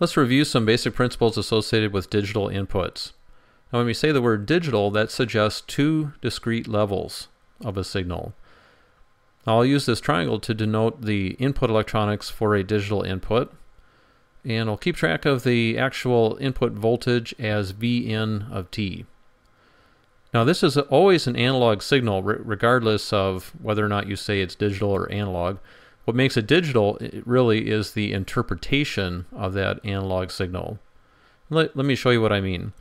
Let's review some basic principles associated with digital inputs. Now when we say the word digital, that suggests two discrete levels of a signal. I'll use this triangle to denote the input electronics for a digital input. And I'll keep track of the actual input voltage as Vin of t. Now this is always an analog signal regardless of whether or not you say it's digital or analog. What makes it digital it really is the interpretation of that analog signal. Let, let me show you what I mean.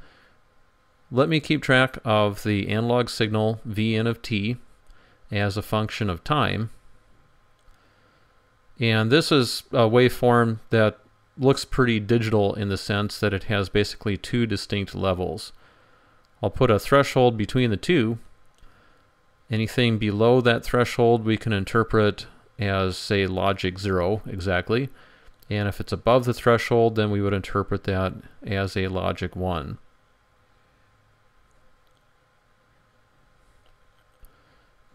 Let me keep track of the analog signal Vin of t as a function of time. And this is a waveform that looks pretty digital in the sense that it has basically two distinct levels. I'll put a threshold between the two. Anything below that threshold we can interpret as, say, logic 0 exactly. And if it's above the threshold, then we would interpret that as a logic 1.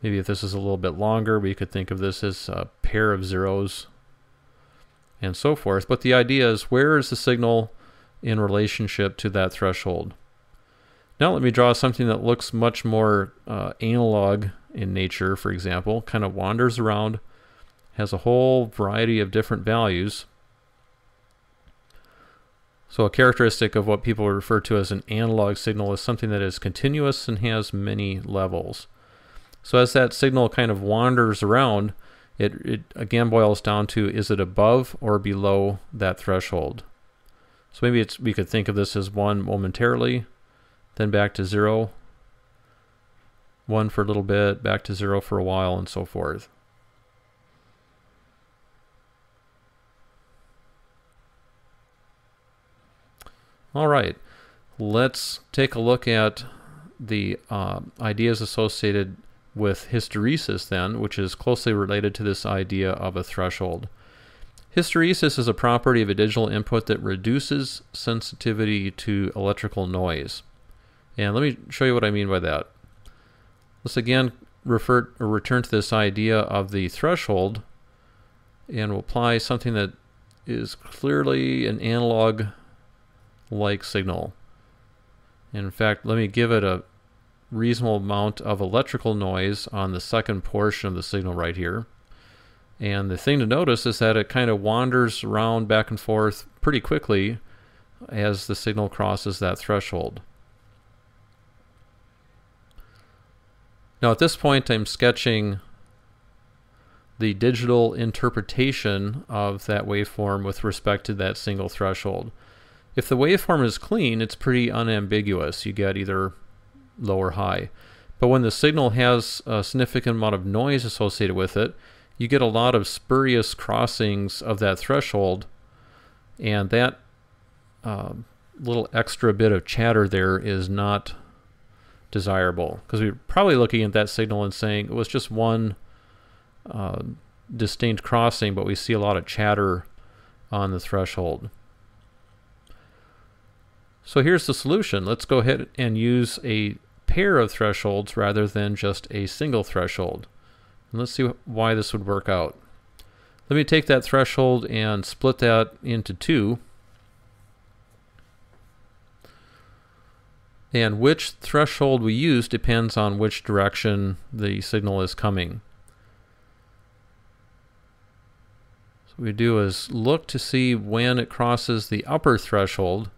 Maybe if this is a little bit longer, we could think of this as a pair of zeros and so forth. But the idea is where is the signal in relationship to that threshold? Now let me draw something that looks much more uh, analog in nature, for example, kind of wanders around, has a whole variety of different values. So a characteristic of what people refer to as an analog signal is something that is continuous and has many levels. So as that signal kind of wanders around, it, it again boils down to is it above or below that threshold? So maybe it's we could think of this as one momentarily, then back to zero, one for a little bit, back to zero for a while, and so forth. All right, let's take a look at the uh, ideas associated with hysteresis then, which is closely related to this idea of a threshold. Hysteresis is a property of a digital input that reduces sensitivity to electrical noise. And let me show you what I mean by that. Let's again refer or return to this idea of the threshold and we'll apply something that is clearly an analog like signal. in fact, let me give it a reasonable amount of electrical noise on the second portion of the signal right here. And the thing to notice is that it kind of wanders around back and forth pretty quickly as the signal crosses that threshold. Now at this point I'm sketching the digital interpretation of that waveform with respect to that single threshold. If the waveform is clean, it's pretty unambiguous. You get either low or high. But when the signal has a significant amount of noise associated with it, you get a lot of spurious crossings of that threshold, and that uh, little extra bit of chatter there is not desirable because we're probably looking at that signal and saying it was just one uh, distinct crossing, but we see a lot of chatter on the threshold. So here's the solution. Let's go ahead and use a pair of thresholds rather than just a single threshold. And let's see why this would work out. Let me take that threshold and split that into two. And which threshold we use depends on which direction the signal is coming. So what we do is look to see when it crosses the upper threshold.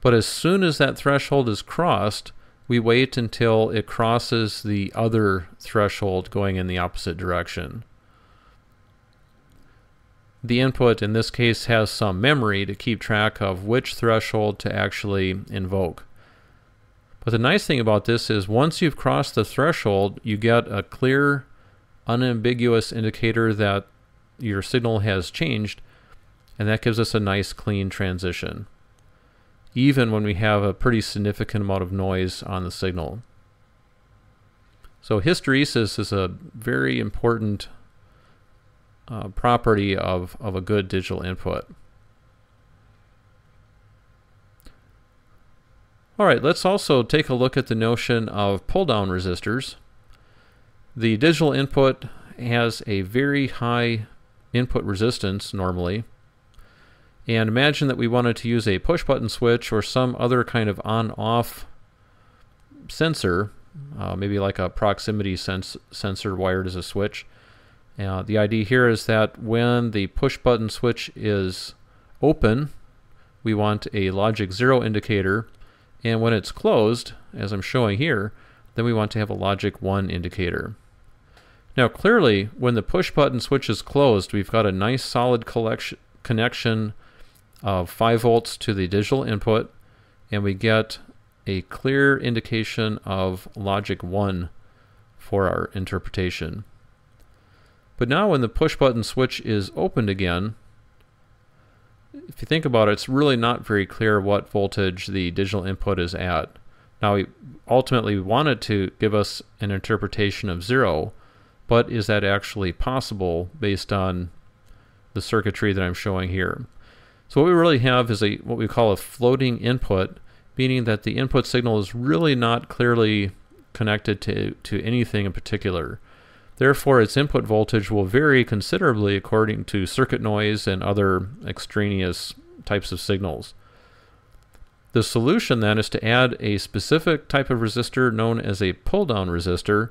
But as soon as that threshold is crossed, we wait until it crosses the other threshold going in the opposite direction. The input in this case has some memory to keep track of which threshold to actually invoke. But the nice thing about this is once you've crossed the threshold, you get a clear, unambiguous indicator that your signal has changed, and that gives us a nice clean transition, even when we have a pretty significant amount of noise on the signal. So hysteresis is a very important uh, property of, of a good digital input. All right, let's also take a look at the notion of pull-down resistors. The digital input has a very high input resistance normally. And imagine that we wanted to use a push button switch or some other kind of on off sensor, uh, maybe like a proximity sensor wired as a switch. Uh, the idea here is that when the push button switch is open, we want a logic 0 indicator, and when it's closed, as I'm showing here, then we want to have a logic 1 indicator. Now clearly, when the push button switch is closed, we've got a nice solid connection of 5 volts to the digital input, and we get a clear indication of logic 1 for our interpretation. But now when the push button switch is opened again, if you think about it, it's really not very clear what voltage the digital input is at. Now, we ultimately wanted to give us an interpretation of zero, but is that actually possible based on the circuitry that I'm showing here? So what we really have is a what we call a floating input, meaning that the input signal is really not clearly connected to, to anything in particular. Therefore, its input voltage will vary considerably according to circuit noise and other extraneous types of signals. The solution then is to add a specific type of resistor known as a pull-down resistor,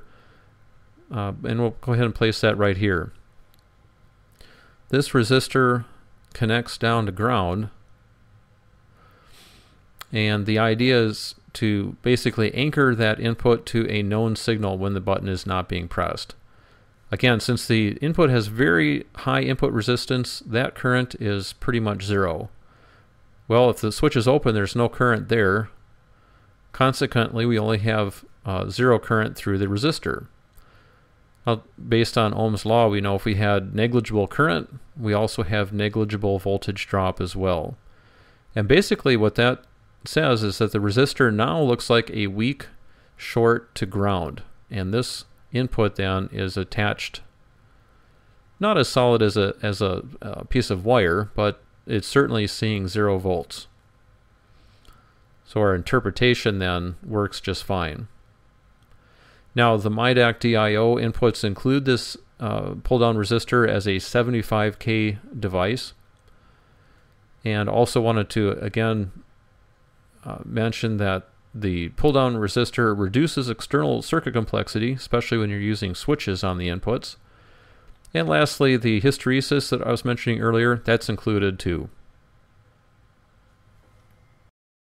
uh, and we'll go ahead and place that right here. This resistor connects down to ground, and the idea is to basically anchor that input to a known signal when the button is not being pressed. Again, since the input has very high input resistance, that current is pretty much zero. Well, if the switch is open, there's no current there. Consequently, we only have uh, zero current through the resistor. Now, based on Ohm's law, we know if we had negligible current, we also have negligible voltage drop as well. And basically what that says is that the resistor now looks like a weak short to ground. And this input then is attached not as solid as a as a, a, piece of wire, but it's certainly seeing zero volts. So our interpretation then works just fine. Now the myDAQ DIO inputs include this uh, pull-down resistor as a 75K device. And also wanted to again uh, mention that the pull down resistor reduces external circuit complexity, especially when you're using switches on the inputs. And lastly, the hysteresis that I was mentioning earlier, that's included too.